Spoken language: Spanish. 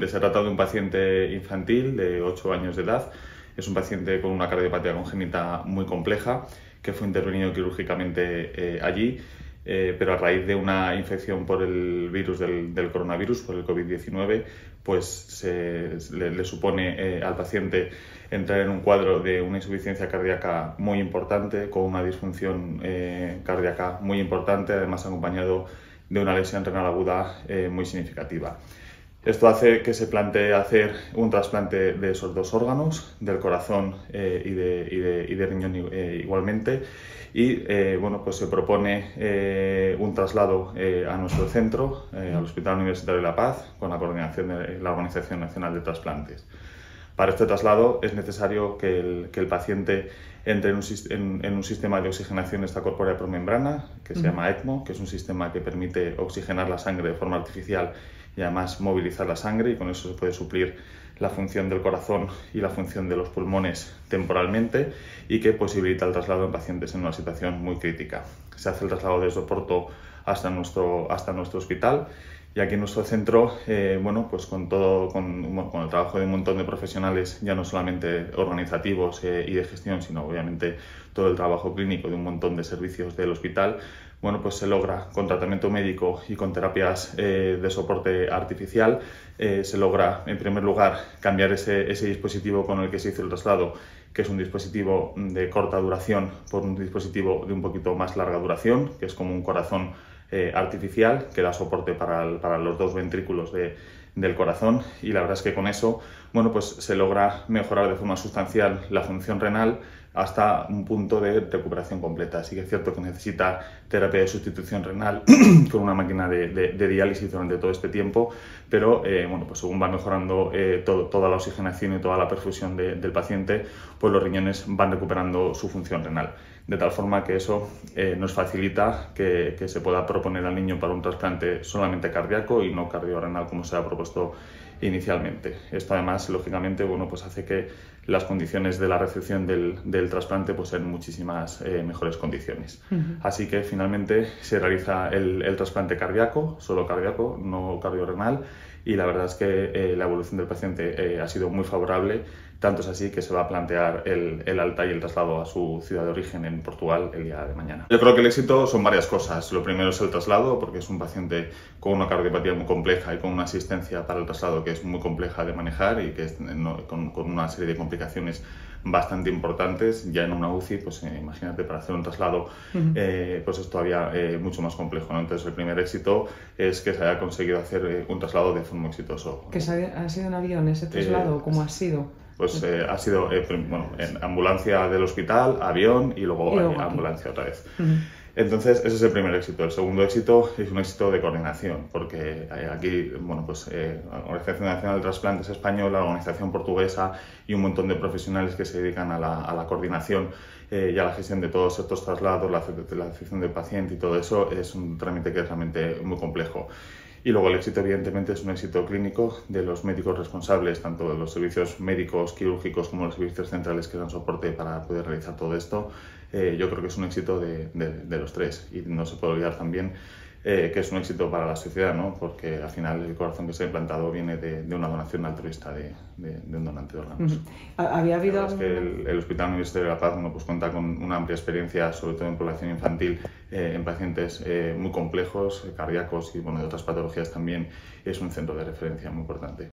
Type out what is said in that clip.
Se trata de un paciente infantil de 8 años de edad. Es un paciente con una cardiopatía congénita muy compleja que fue intervenido quirúrgicamente eh, allí, eh, pero a raíz de una infección por el virus del, coronavirus, por el COVID-19, pues se, le, supone eh, al paciente entrar en un cuadro de una insuficiencia cardíaca muy importante, con una disfunción cardíaca muy importante, además acompañado de una lesión renal aguda muy significativa. Esto hace que se plantee hacer un trasplante de esos dos órganos, del corazón eh, y, de, riñón eh, igualmente. Y eh, bueno, pues se propone un traslado a nuestro centro, al Hospital Universitario de La Paz, con la coordinación de la Organización Nacional de Trasplantes. Para este traslado es necesario que el, paciente entre en un, sistema de oxigenación extracorpórea por membrana, que se llama ECMO, que es un sistema que permite oxigenar la sangre de forma artificial y además movilizar la sangre y con eso se puede suplir la función del corazón y la función de los pulmones temporalmente y que posibilita el traslado en pacientes en una situación muy crítica. Se hace el traslado desde Oporto hasta nuestro, hasta nuestro hospital y aquí en nuestro centro, eh, bueno, pues con todo, con, el trabajo de un montón de profesionales, ya no solamente organizativos eh, y de gestión, sino obviamente todo el trabajo clínico de un montón de servicios del hospital, bueno, pues se logra con tratamiento médico y con terapias eh, de soporte artificial, se logra en primer lugar cambiar ese, ese dispositivo con el que se hizo el traslado que es un dispositivo de corta duración por un dispositivo de un poquito más larga duración, que es como un corazón eh, artificial que da soporte para, los dos ventrículos del corazón y la verdad es que con eso bueno, pues se logra mejorar de forma sustancial la función renal hasta un punto de recuperación completa. Así que es cierto que necesita terapia de sustitución renal con una máquina de, diálisis durante todo este tiempo, pero eh, bueno, pues según va mejorando eh, toda la oxigenación y toda la perfusión del paciente, pues los riñones van recuperando su función renal de tal forma que eso eh, nos facilita que, se pueda proponer al niño para un trasplante solamente cardíaco y no cardiorrenal como se ha propuesto inicialmente. Esto además, lógicamente, bueno, pues hace que las condiciones de la recepción del, trasplante pues, sean muchísimas eh, mejores condiciones. Así que finalmente se realiza el, el, trasplante cardíaco, solo cardíaco, no cardiorrenal, y la verdad es que eh, la evolución del paciente ha sido muy favorable tanto es así que se va a plantear el, alta y el traslado a su ciudad de origen en Portugal el día de mañana. Yo creo que el éxito son varias cosas. Lo primero es el traslado, porque es un paciente con una cardiopatía muy compleja y con una asistencia para el traslado que es muy compleja de manejar y que es, con, una serie de complicaciones bastante importantes. Ya en una UCI, pues eh, imagínate, para hacer un traslado, eh, pues es todavía eh, mucho más complejo. Entonces, el primer éxito es que se haya conseguido hacer un traslado de forma exitoso. ¿Que ha sido en avión ese traslado? ¿Cómo ha sido? pues eh, ha sido eh, bueno, en ambulancia del hospital, avión y luego, eh, ambulancia otra vez. Entonces, ese es el primer éxito. El segundo éxito es un éxito de coordinación, porque aquí, bueno, pues la Organización Nacional de Trasplantes Española, la Organización Portuguesa y un montón de profesionales que se dedican a la, a la coordinación y a la gestión de todos estos traslados, la, la del paciente y todo eso es un trámite que es realmente muy complejo. Y luego el éxito, evidentemente, es un éxito clínico de los médicos responsables, tanto de los servicios médicos, quirúrgicos, como los servicios centrales que dan soporte para poder realizar todo esto. Eh, yo creo que es un éxito de, de, los tres. Y no se puede olvidar también eh, que es un éxito para la sociedad, ¿no? porque al final el corazón que se ha implantado viene de, de una donación altruista de, de, un donante de órganos. ¿Había habido es que el, Hospital Universitario de la Paz pues cuenta con una amplia experiencia, sobre todo en población infantil, eh, en pacientes eh, muy complejos, cardíacos y bueno, de otras patologías también. Es un centro de referencia muy importante.